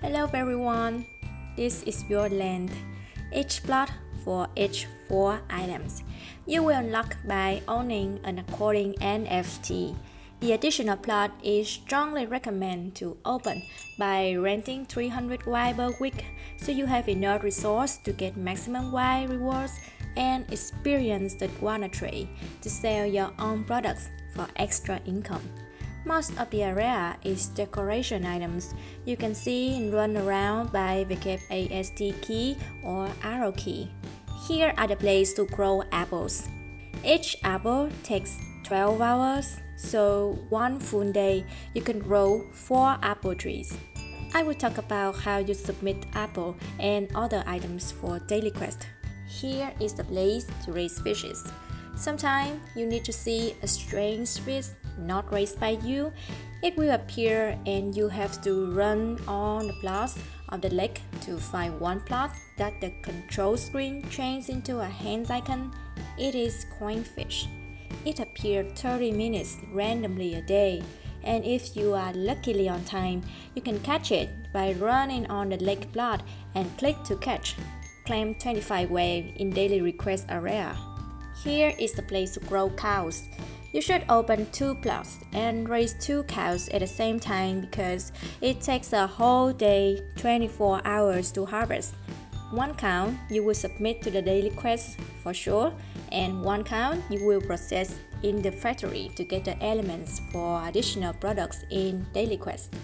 Hello everyone, this is your land. Each plot for each 4 items. You will unlock by owning an according NFT. The additional plot is strongly recommended to open by renting 300 Y per week so you have enough resource to get maximum Y rewards and experience the Wanatrade to sell your own products for extra income. Most of the area is decoration items. You can see and run around by the AST key or arrow key. Here are the places to grow apples. Each apple takes 12 hours, so one full day you can grow 4 apple trees. I will talk about how you submit apple and other items for daily quest. Here is the place to raise fishes. Sometimes you need to see a strange fish not raised by you. It will appear and you have to run on the plots of the lake to find one plot that the control screen changes into a hand icon. It is coinfish. It appears 30 minutes randomly a day and if you are luckily on time, you can catch it by running on the lake plot and click to catch. Claim 25 wave in daily request area. Here is the place to grow cows. You should open two plots and raise two cows at the same time because it takes a whole day, 24 hours to harvest. One cow you will submit to the daily quest for sure, and one cow you will process in the factory to get the elements for additional products in daily quest.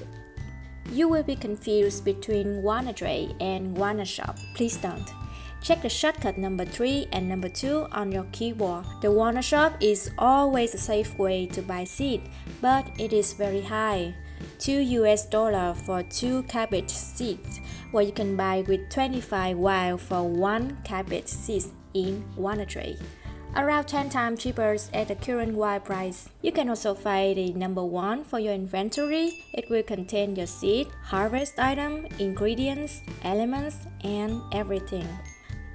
You will be confused between Wanatrade and Wana Shop. Please don't. Check the shortcut number 3 and number 2 on your keyboard. The Wana Shop is always a safe way to buy seed, but it is very high. 2 US dollar for 2 cabbage seeds, where you can buy with 25 wild for 1 cabbage seed in Wanatrade around 10 times cheaper at the current wild price. You can also find the number one for your inventory. It will contain your seed, harvest item, ingredients, elements, and everything.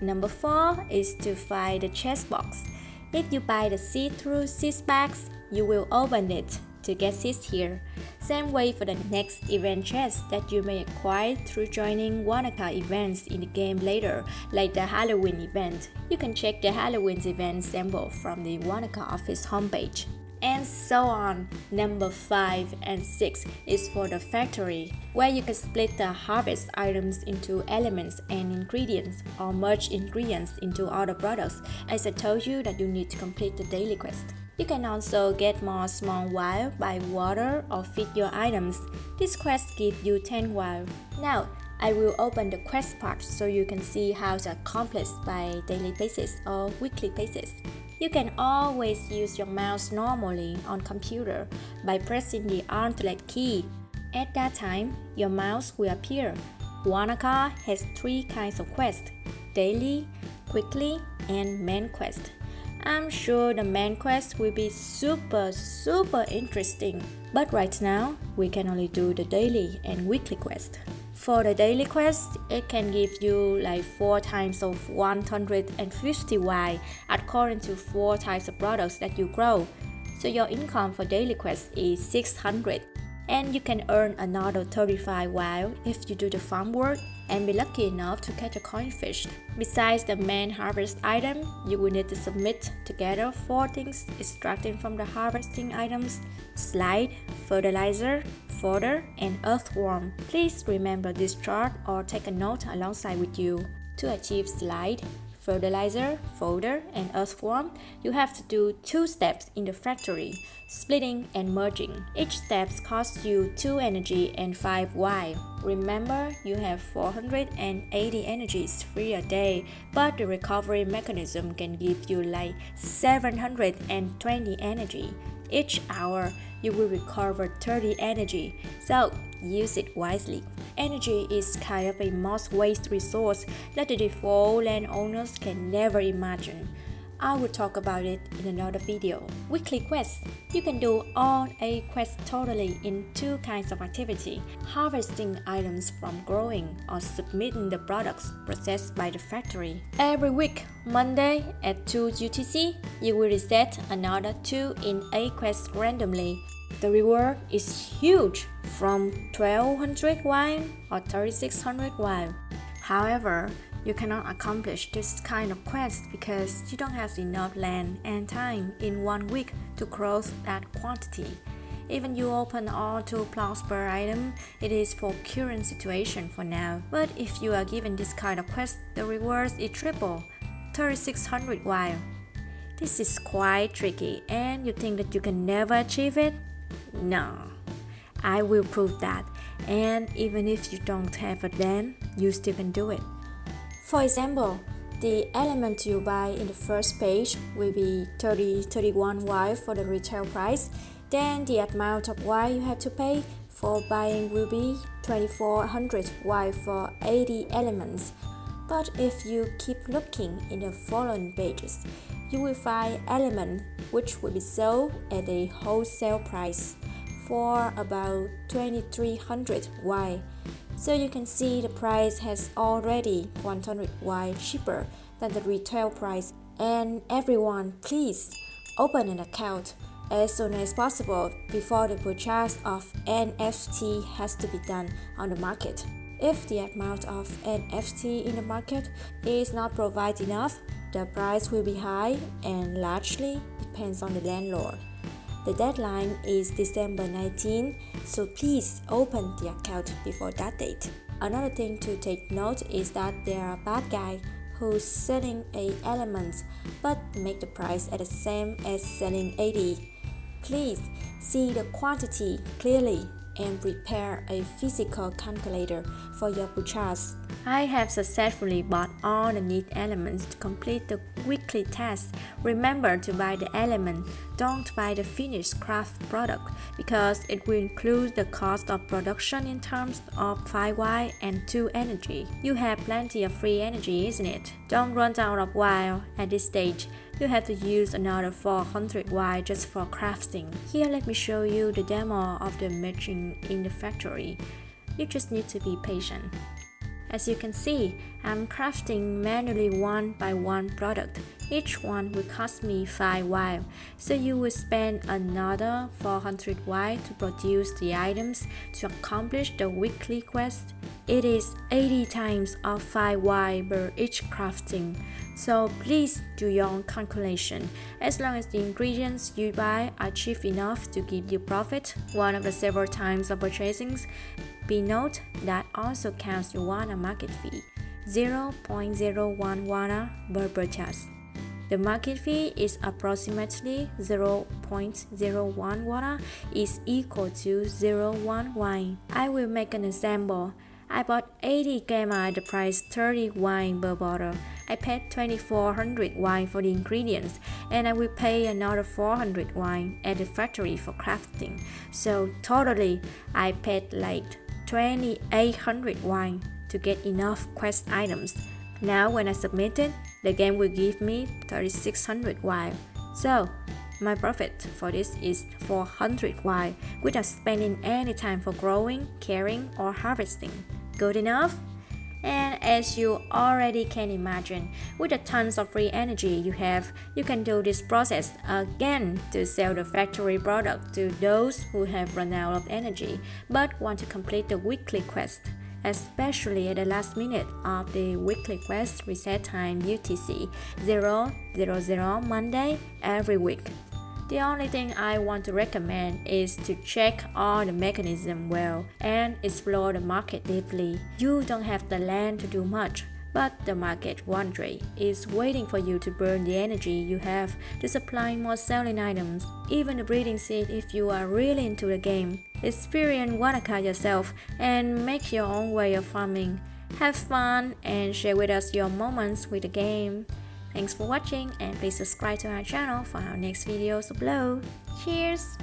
Number 4 is to find the chest box. If you buy the seed through seed bags, you will open it to get seeds here. Same way for the next event chest that you may acquire through joining Wanaka events in the game later, like the Halloween event. You can check the Halloween event sample from the Wanaka office homepage and so on. Number 5 and 6 is for the factory, where you can split the harvest items into elements and ingredients or merge ingredients into other products as I told you that you need to complete the daily quest. You can also get more small wild by water or feed your items. This quest gives you 10 wild. Now, I will open the quest part so you can see how to accomplish by daily basis or weekly basis. You can always use your mouse normally on computer by pressing the Alt key. At that time, your mouse will appear. Wanaka has three kinds of quests, daily, quickly, and main quest. I'm sure the main quest will be super super interesting. But right now, we can only do the daily and weekly quest. For the daily quest, it can give you like 4 times of 150 Y according to 4 types of products that you grow. So your income for daily quest is 600 and you can earn another 35 wild if you do the farm work and be lucky enough to catch a coin fish. Besides the main harvest item, you will need to submit together four things extracting from the harvesting items slide, fertilizer, fodder, and earthworm. Please remember this chart or take a note alongside with you. To achieve slide, fertilizer, fodder, and earthworm, you have to do two steps in the factory, splitting and merging. Each step costs you 2 energy and 5 Y. Remember, you have 480 energies free a day, but the recovery mechanism can give you like 720 energy. Each hour, you will recover 30 energy, so use it wisely. Energy is kind of a most waste resource that the default landowners can never imagine. I will talk about it in another video. Weekly quests. You can do all a quest totally in two kinds of activity. Harvesting items from growing or submitting the products processed by the factory. Every week, Monday at 2 UTC, you will reset another 2 in a quest randomly. The reward is huge from 1200 wine or 3600 wine. However, you cannot accomplish this kind of quest because you don't have enough land and time in one week to grow that quantity. Even you open all two per item, it is for current situation for now. But if you are given this kind of quest, the rewards is triple, 3600 while. This is quite tricky and you think that you can never achieve it? No. I will prove that and even if you don't have a land, you still can do it. For example, the element you buy in the first page will be 30 31 Y for the retail price then the amount of Y you have to pay for buying will be 2400 Y for 80 elements. But if you keep looking in the following pages, you will find elements which will be sold at a wholesale price for about 2300 Y. So you can see the price has already 100 Y cheaper than the retail price. And everyone, please open an account as soon as possible before the purchase of NFT has to be done on the market. If the amount of NFT in the market is not provided enough, the price will be high and largely depends on the landlord. The deadline is December 19, so please open the account before that date. Another thing to take note is that there are bad guys who's selling a elements but make the price at the same as selling 80 Please see the quantity clearly and prepare a physical calculator for your purchase. I have successfully bought all the need elements to complete the weekly test. Remember to buy the element, don't buy the finished craft product because it will include the cost of production in terms of 5Y and 2 energy. You have plenty of free energy, isn't it? Don't run out of while at this stage you have to use another 400 Y just for crafting. Here let me show you the demo of the machine in the factory. You just need to be patient. As you can see, I'm crafting manually one by one product. Each one will cost me 5 Y, so you will spend another 400 Y to produce the items to accomplish the weekly quest. It is 80 times of 5 Y per each crafting, so please do your own calculation. As long as the ingredients you buy are cheap enough to give you profit, one of the several times of purchasing, be note that also counts your WANA market fee, 0.01 WANA per purchase. The market fee is approximately 0.01 WANA is equal to 0.1 wine. I will make an example. I bought 80 gamma at the price 30 wine per bottle. I paid 2400 wine for the ingredients and I will pay another 400 wine at the factory for crafting. So totally I paid like 2800 wine to get enough quest items. Now when I submit it, the game will give me 3600 wine. So my profit for this is 400 wine without spending any time for growing, caring or harvesting. Good enough? And as you already can imagine, with the tons of free energy you have, you can do this process again to sell the factory product to those who have run out of energy but want to complete the weekly quest, especially at the last minute of the weekly quest reset time UTC 000 Monday every week. The only thing I want to recommend is to check all the mechanism well and explore the market deeply. You don't have the land to do much, but the market wondering is waiting for you to burn the energy you have to supply more selling items, even the breeding seed if you are really into the game. Experience Wanaka yourself and make your own way of farming. Have fun and share with us your moments with the game. Thanks for watching and please subscribe to our channel for our next videos below. Cheers!